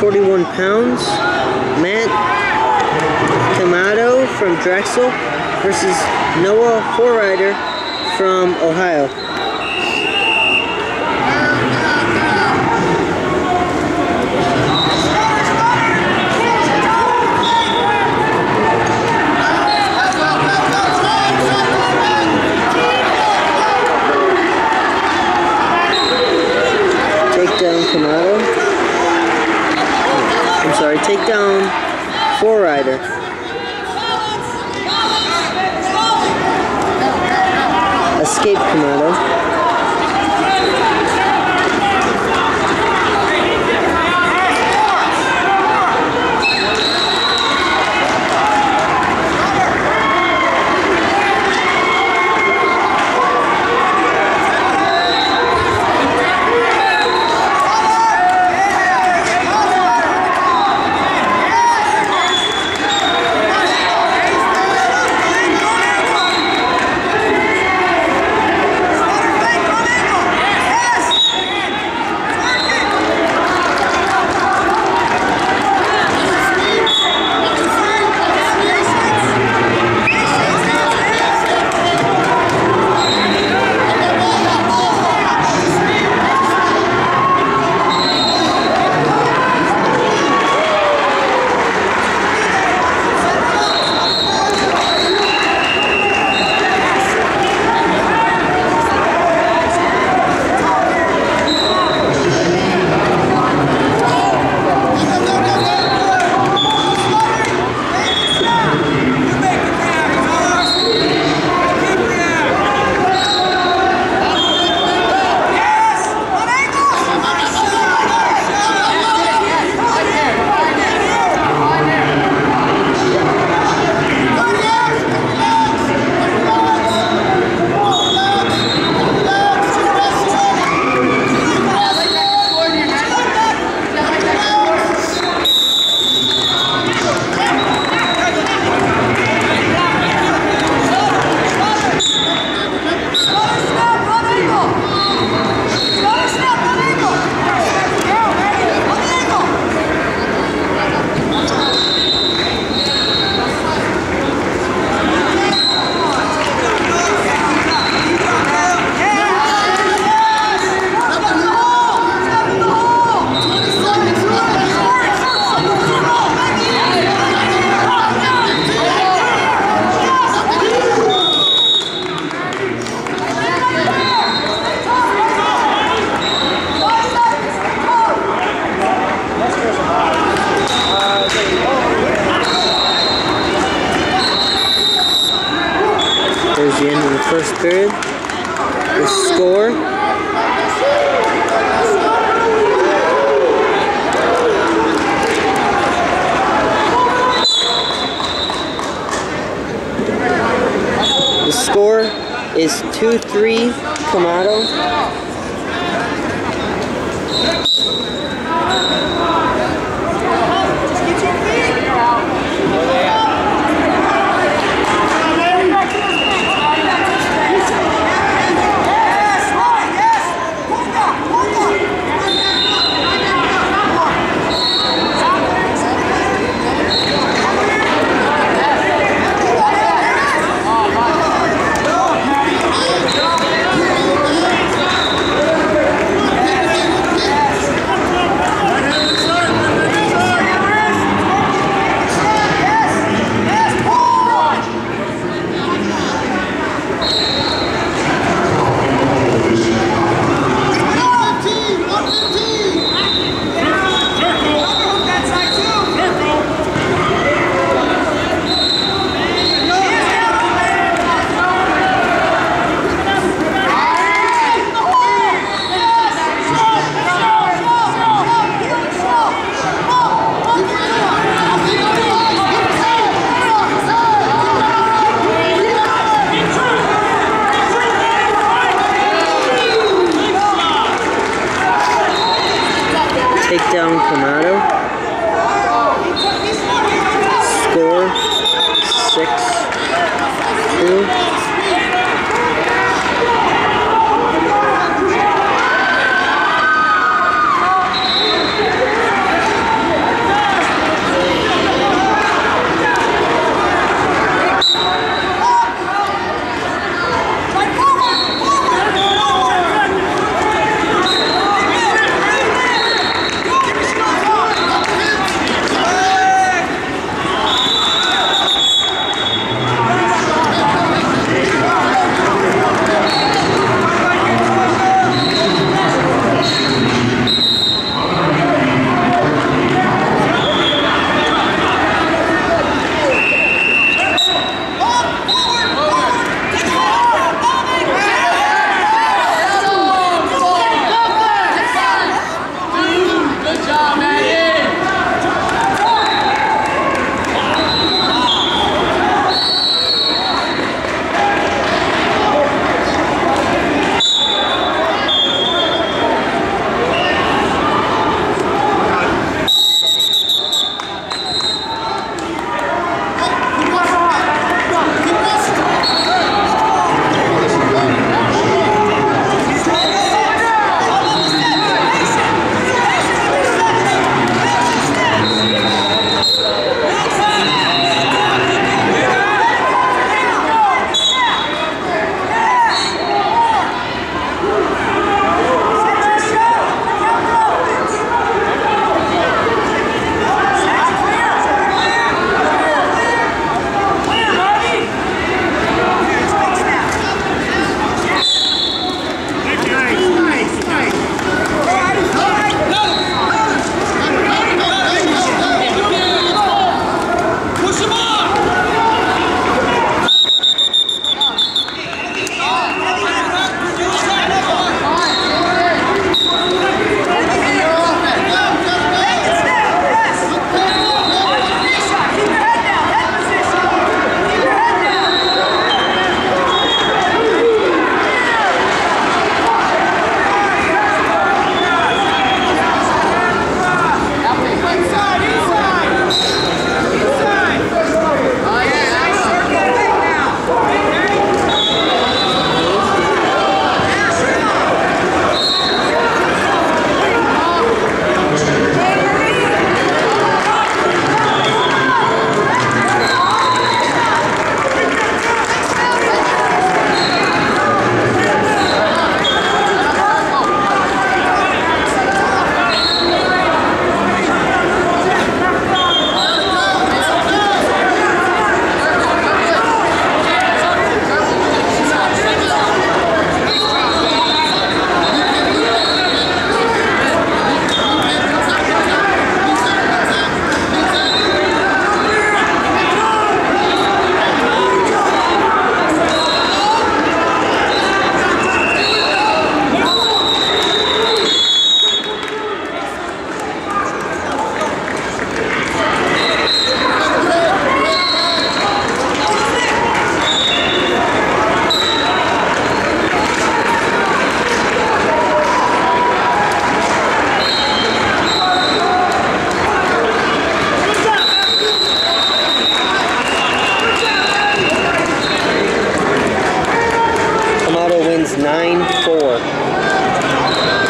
141 pounds. Matt Cimato from Drexel versus Noah Forrider from Ohio. Takedown Cimato. I'm sorry, takedown Forrider. Escape Cimato. First period. The score. The score is 2-3 Cimato.